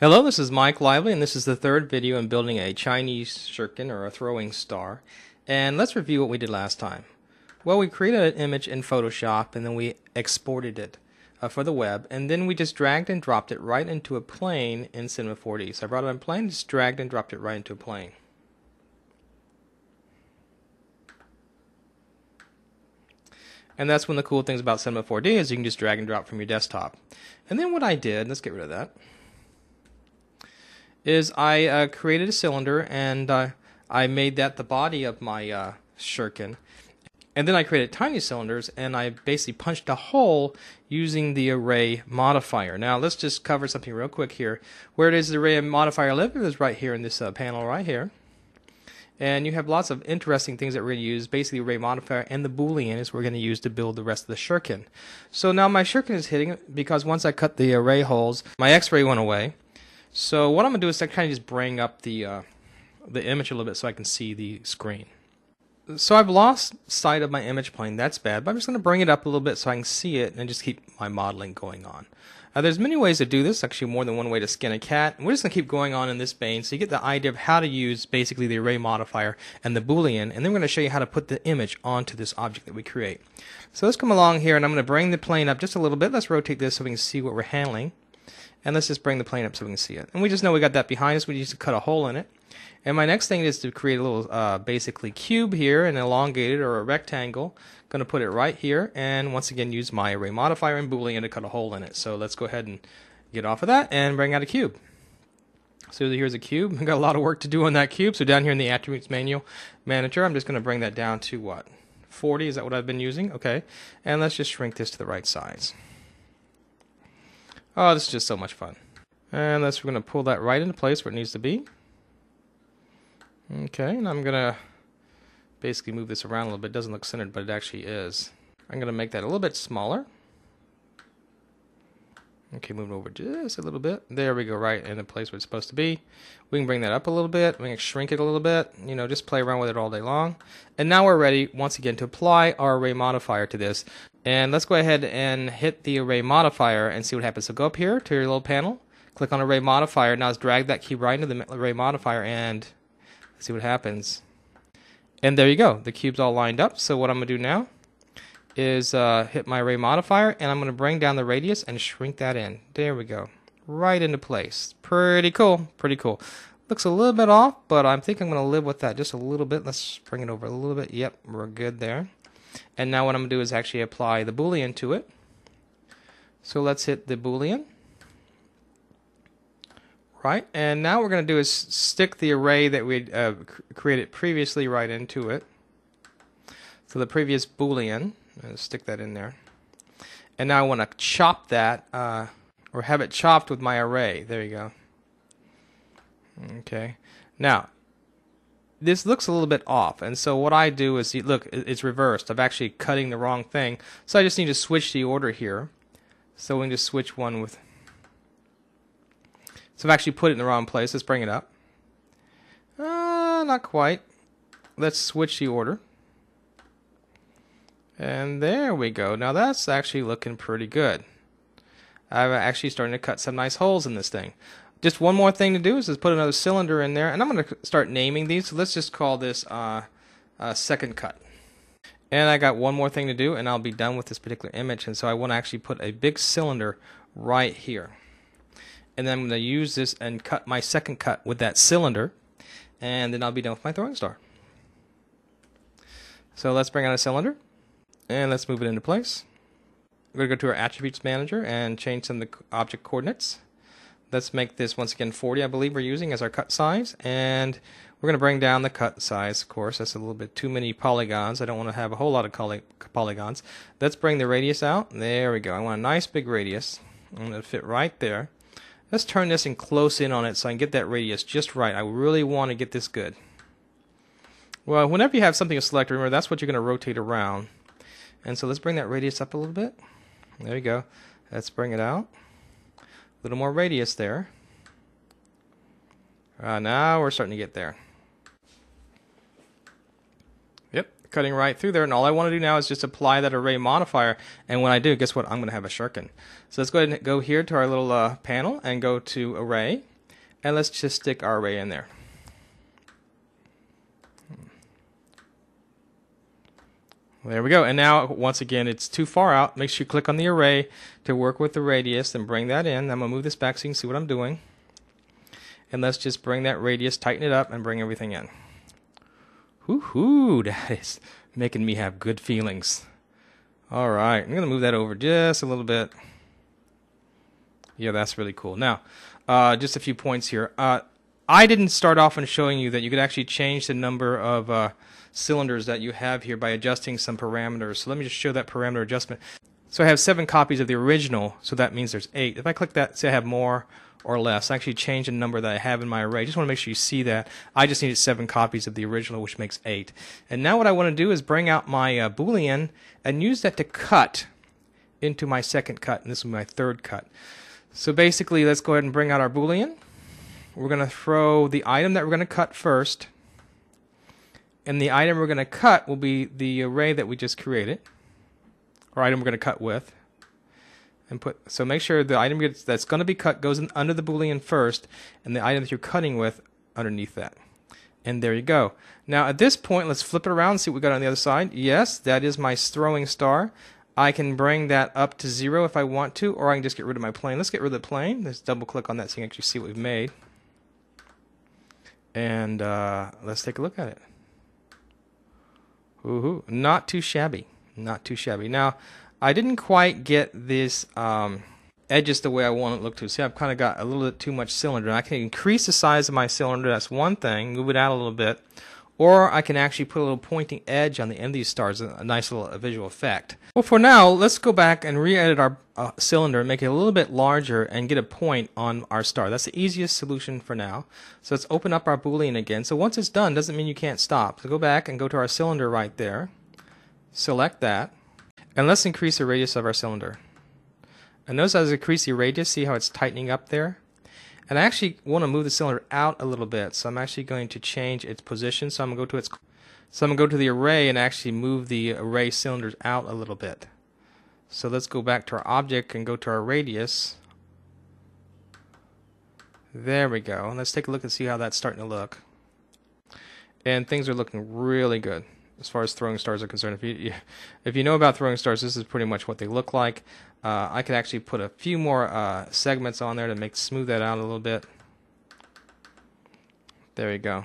Hello, this is Mike Lively, and this is the third video in building a Chinese shuriken or a throwing star. And let's review what we did last time. Well, we created an image in Photoshop and then we exported it uh, for the web, and then we just dragged and dropped it right into a plane in Cinema 4D. So I brought it in plane, just dragged and dropped it right into a plane. And that's one of the cool things about Cinema 4D is you can just drag and drop from your desktop. And then what I did, let's get rid of that, is I uh, created a cylinder and uh, I made that the body of my uh, shuriken. And then I created tiny cylinders and I basically punched a hole using the array modifier. Now let's just cover something real quick here. Where does the array modifier live? It is right here in this uh, panel right here. And you have lots of interesting things that we're going to use. Basically, array modifier and the boolean is we're going to use to build the rest of the shuriken. So now my shuriken is hitting because once I cut the array holes, my x-ray went away. So what I'm going to do is I kind of just bring up the, uh, the image a little bit so I can see the screen. So I've lost sight of my image plane. That's bad, but I'm just going to bring it up a little bit so I can see it and just keep my modeling going on. Uh, there's many ways to do this, actually more than one way to skin a cat. we're just going to keep going on in this vein so you get the idea of how to use basically the array modifier and the boolean, and then we're going to show you how to put the image onto this object that we create. So let's come along here, and I'm going to bring the plane up just a little bit. Let's rotate this so we can see what we're handling. And let's just bring the plane up so we can see it. And we just know we got that behind us. We need to cut a hole in it. And my next thing is to create a little uh, basically cube here, an elongated or a rectangle. Going to put it right here, and once again use my array modifier and boolean to cut a hole in it. So let's go ahead and get off of that and bring out a cube. So here's a cube. I've got a lot of work to do on that cube. So down here in the attributes manual manager, I'm just going to bring that down to what? 40, is that what I've been using? Okay. And let's just shrink this to the right size. Oh, this is just so much fun. And let's, we're going to pull that right into place where it needs to be. Okay, and I'm going to basically move this around a little bit. It doesn't look centered, but it actually is. I'm going to make that a little bit smaller. Okay, moving over just a little bit. There we go, right in the place where it's supposed to be. We can bring that up a little bit. We can shrink it a little bit. You know, just play around with it all day long. And now we're ready, once again, to apply our array modifier to this. And let's go ahead and hit the array modifier and see what happens. So go up here to your little panel, click on array modifier. Now let's drag that key right into the array modifier and see what happens. And there you go. The cube's all lined up. So what I'm going to do now is uh, hit my array modifier and I'm going to bring down the radius and shrink that in. There we go. Right into place. Pretty cool. Pretty cool. Looks a little bit off, but I think I'm going to live with that just a little bit. Let's bring it over a little bit. Yep, we're good there. And now what I'm going to do is actually apply the boolean to it. So let's hit the boolean. Right, and now what we're going to do is stick the array that we uh, created previously right into it. So the previous boolean, stick that in there. And now I want to chop that, uh, or have it chopped with my array. There you go. Okay. Now, this looks a little bit off, and so what I do is, look, it's reversed. I'm actually cutting the wrong thing. So I just need to switch the order here. So we can just switch one with... So I've actually put it in the wrong place. Let's bring it up. Uh, not quite. Let's switch the order. And there we go. Now that's actually looking pretty good. I'm actually starting to cut some nice holes in this thing. Just one more thing to do is just put another cylinder in there, and I'm going to start naming these. So let's just call this uh, uh, second cut. And I got one more thing to do, and I'll be done with this particular image. And so I want to actually put a big cylinder right here. And then I'm going to use this and cut my second cut with that cylinder, and then I'll be done with my throwing star. So let's bring out a cylinder. And let's move it into place. We're going to go to our attributes manager and change some of the object coordinates. Let's make this once again 40, I believe we're using as our cut size. And we're going to bring down the cut size, of course. That's a little bit too many polygons. I don't want to have a whole lot of polygons. Let's bring the radius out. There we go. I want a nice big radius. I'm going to fit right there. Let's turn this and close in on it so I can get that radius just right. I really want to get this good. Well, whenever you have something to select, remember that's what you're going to rotate around. And so let's bring that radius up a little bit. There you go. Let's bring it out. A little more radius there. Uh, now we're starting to get there. Yep, cutting right through there. And all I want to do now is just apply that array modifier. And when I do, guess what? I'm going to have a shuriken. So let's go ahead and go here to our little uh, panel and go to array. And let's just stick our array in there. There we go. And now, once again, it's too far out. Make sure you click on the array to work with the radius and bring that in. I'm going to move this back so you can see what I'm doing. And let's just bring that radius, tighten it up, and bring everything in. Whoo-hoo, that is making me have good feelings. All right, I'm going to move that over just a little bit. Yeah, that's really cool. Now, uh, just a few points here. Uh, I didn't start off in showing you that you could actually change the number of uh, cylinders that you have here by adjusting some parameters. So let me just show that parameter adjustment. So I have seven copies of the original, so that means there's eight. If I click that, say I have more or less, I actually change the number that I have in my array. Just want to make sure you see that. I just needed seven copies of the original, which makes eight. And now what I want to do is bring out my uh, Boolean and use that to cut into my second cut, and this is my third cut. So basically, let's go ahead and bring out our Boolean. We're going to throw the item that we're going to cut first, and the item we're going to cut will be the array that we just created, or item we're going to cut with. And put so make sure the item that's going to be cut goes in, under the boolean first, and the item that you're cutting with underneath that. And there you go. Now at this point, let's flip it around and see what we got on the other side. Yes, that is my throwing star. I can bring that up to zero if I want to, or I can just get rid of my plane. Let's get rid of the plane. Let's double click on that so you can actually see what we've made. And uh, let's take a look at it. Ooh, not too shabby. Not too shabby. Now, I didn't quite get this um, edges the way I want it to look to. See, I've kind of got a little bit too much cylinder. I can increase the size of my cylinder. That's one thing. Move it out a little bit. Or I can actually put a little pointing edge on the end of these stars, a nice little visual effect. Well, for now, let's go back and re-edit our uh, cylinder and make it a little bit larger and get a point on our star. That's the easiest solution for now. So let's open up our Boolean again. So once it's done, doesn't mean you can't stop. So go back and go to our cylinder right there. Select that. And let's increase the radius of our cylinder. And notice as I increase the radius, see how it's tightening up there? And I actually want to move the cylinder out a little bit. So I'm actually going to change its position. So I'm going to go to its so I'm going to go to the array and actually move the array cylinders out a little bit. So let's go back to our object and go to our radius. There we go. And let's take a look and see how that's starting to look. And things are looking really good as far as throwing stars are concerned. If you if you know about throwing stars, this is pretty much what they look like. Uh, I could actually put a few more uh, segments on there to make smooth that out a little bit. There you go.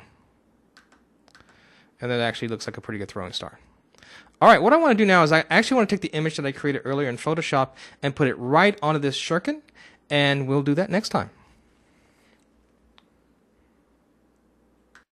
And that actually looks like a pretty good throwing star. All right, what I want to do now is I actually want to take the image that I created earlier in Photoshop and put it right onto this shuriken, and we'll do that next time.